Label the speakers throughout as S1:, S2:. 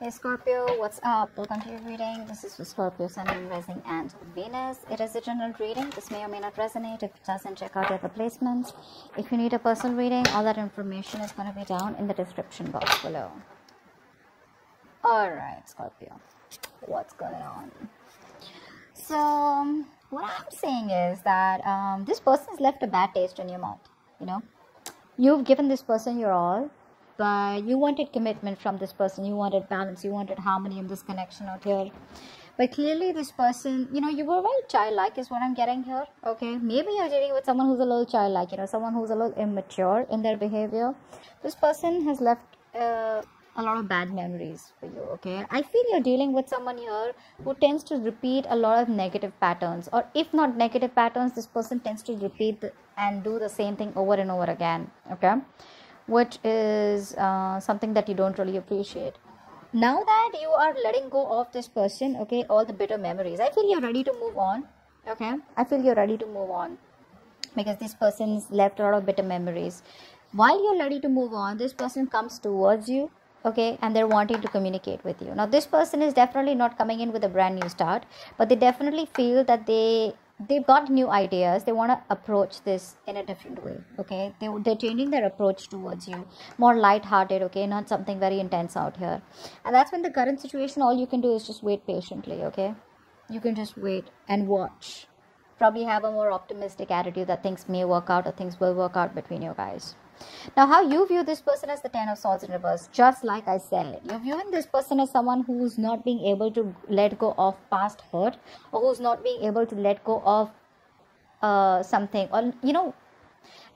S1: Hey Scorpio, what's up? Welcome to your reading. This is for Scorpio, Sun, Moon, Rising, and Venus. It is a general reading. This may or may not resonate. If it doesn't, check out the other placements. If you need a personal reading, all that information is going to be down in the description box below. Alright, Scorpio, what's going on? So, what I'm saying is that um, this person has left a bad taste in your mouth. You know, you've given this person your all but you wanted commitment from this person. You wanted balance. You wanted harmony in this connection out here. But clearly this person you know you were very childlike is what i'm getting here okay? Maybe you're dealing with someone who's a little childlike you know someone who's a little immature in their behavior. This person has left uh, a lot of bad memories for you okay? I feel you're dealing with someone here who tends to repeat a lot of negative patterns or if not negative patterns this person tends to repeat and do the same thing over and over again okay which is uh, something that you don't really appreciate. Now that you are letting go of this person okay all the bitter memories i feel you're ready to move on okay? I feel you're ready to move on because this person's left a lot of bitter memories. While you're ready to move on this person comes towards you okay and they're wanting to communicate with you. Now this person is definitely not coming in with a brand new start but they definitely feel that they they've got new ideas. They want to approach this in a different way okay? They, they're changing their approach towards you. More light-hearted okay? Not something very intense out here. And that's when the current situation all you can do is just wait patiently okay? You can just wait and watch. Probably have a more optimistic attitude that things may work out or things will work out between you guys now, how you view this person as the Ten of Swords in reverse, just like I said, you're viewing this person as someone who's not being able to let go of past hurt or who's not being able to let go of uh, something, or you know,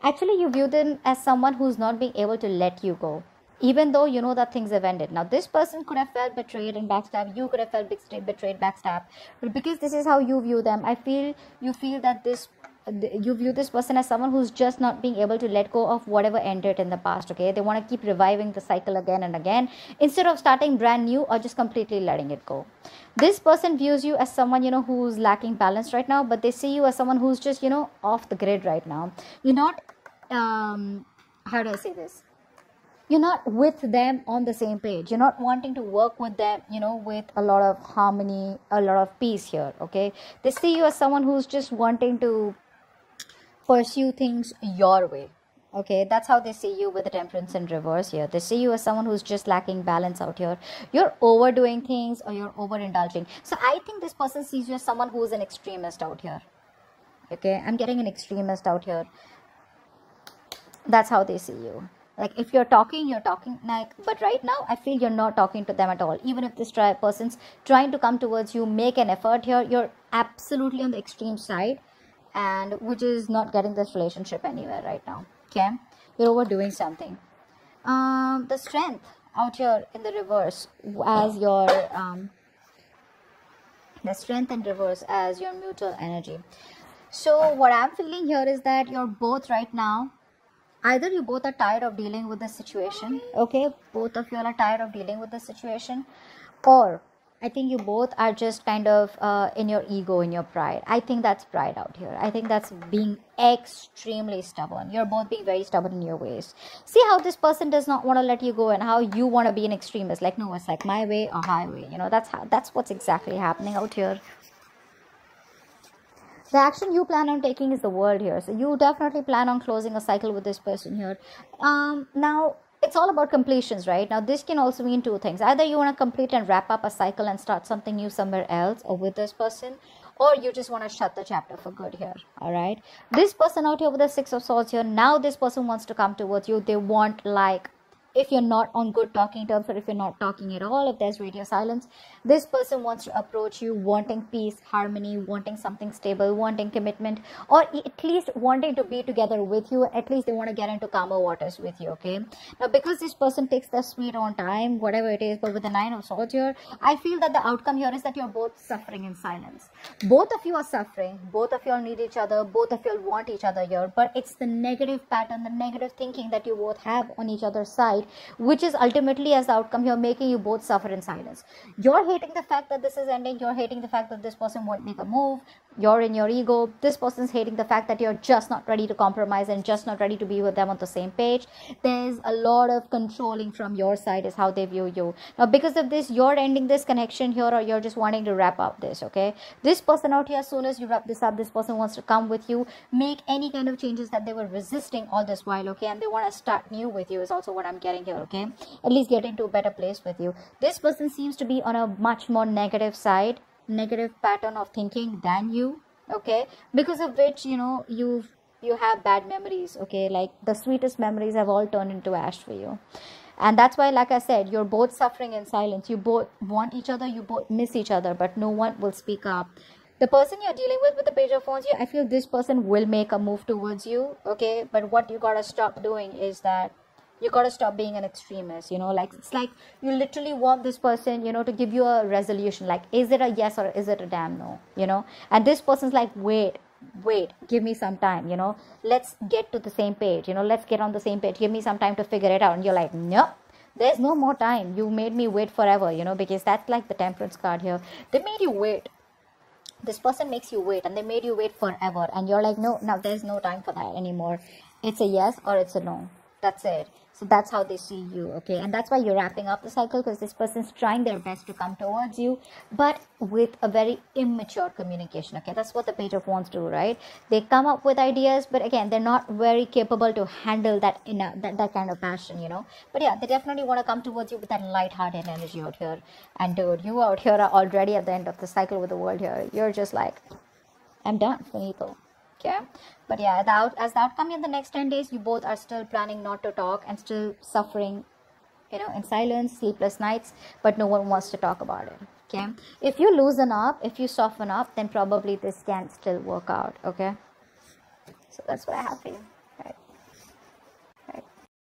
S1: actually, you view them as someone who's not being able to let you go. Even though you know that things have ended. Now, this person could have felt betrayed and backstabbed. You could have felt betrayed, backstab. But because this is how you view them, I feel you feel that this you view this person as someone who's just not being able to let go of whatever ended in the past okay? They want to keep reviving the cycle again and again. Instead of starting brand new or just completely letting it go. This person views you as someone you know who's lacking balance right now but they see you as someone who's just you know off the grid right now. You're not um how do i say this? You're not with them on the same page. You're not wanting to work with them you know with a lot of harmony a lot of peace here okay? They see you as someone who's just wanting to pursue things your way. Okay that's how they see you with the temperance in reverse here. They see you as someone who's just lacking balance out here. You're overdoing things or you're overindulging. So i think this person sees you as someone who's an extremist out here. Okay i'm getting an extremist out here. That's how they see you. Like if you're talking you're talking like but right now i feel you're not talking to them at all. Even if this try person's trying to come towards you make an effort here you're absolutely on the extreme side and which is not getting this relationship anywhere right now okay? You're overdoing something. Um the strength out here in the reverse as your um the strength in reverse as your mutual energy. So what i'm feeling here is that you're both right now either you both are tired of dealing with the situation okay? Both of you are tired of dealing with the situation or I think you both are just kind of uh, in your ego, in your pride. I think that's pride out here. I think that's being extremely stubborn. You're both being very stubborn in your ways. See how this person does not want to let you go, and how you want to be an extremist. Like no, it's like my way or highway. You know, that's how. That's what's exactly happening out here. The action you plan on taking is the world here. So you definitely plan on closing a cycle with this person here. Um, now it's all about completions, right? Now, this can also mean two things. Either you want to complete and wrap up a cycle and start something new somewhere else or with this person, or you just want to shut the chapter for good here. All right. This person out here with the Six of Swords here, now this person wants to come towards you. They want like if you're not on good talking terms or if you're not talking at all if there's radio silence this person wants to approach you wanting peace harmony wanting something stable wanting commitment or at least wanting to be together with you. At least they want to get into calmer waters with you okay? Now because this person takes their sweet on time whatever it is but with the nine of swords here i feel that the outcome here is that you're both suffering in silence. Both of you are suffering. Both of you all need each other. Both of you all want each other here. But it's the negative pattern the negative thinking that you both have on each other's side which is ultimately as the outcome you're making you both suffer in silence. You're hating the fact that this is ending you're hating the fact that this person won't make a move you're in your ego this person's hating the fact that you're just not ready to compromise and just not ready to be with them on the same page. There's a lot of controlling from your side is how they view you. Now because of this you're ending this connection here or you're just wanting to wrap up this okay? This person out here as soon as you wrap this up this person wants to come with you make any kind of changes that they were resisting all this while okay? And they want to start new with you is also what i'm getting here okay? At least get into a better place with you. This person seems to be on a much more negative side negative pattern of thinking than you okay? Because of which you know you you have bad memories okay? Like the sweetest memories have all turned into ash for you. And that's why like i said you're both suffering in silence. You both want each other you both miss each other but no one will speak up. The person you're dealing with with the page of wands i feel this person will make a move towards you okay? But what you gotta stop doing is that you got to stop being an extremist you know like it's like you literally want this person you know to give you a resolution like is it a yes or is it a damn no you know? And this person's like wait wait give me some time you know? Let's get to the same page you know let's get on the same page give me some time to figure it out. And you're like no there's no more time. You made me wait forever you know because that's like the temperance card here. They made you wait. This person makes you wait and they made you wait forever. And you're like no now there's no time for that anymore. It's a yes or it's a no that's it. So that's how they see you okay? And that's why you're wrapping up the cycle because this person's trying their best to come towards you but with a very immature communication okay? That's what the page of wands do right? They come up with ideas but again they're not very capable to handle that in a, that, that kind of passion you know? But yeah they definitely want to come towards you with that light-hearted energy out here. And dude you out here are already at the end of the cycle with the world here. You're just like i'm done finito okay but yeah as the outcome in the next 10 days you both are still planning not to talk and still suffering you know in silence sleepless nights but no one wants to talk about it okay? If you loosen up if you soften up then probably this can still work out okay? So that's what i have for you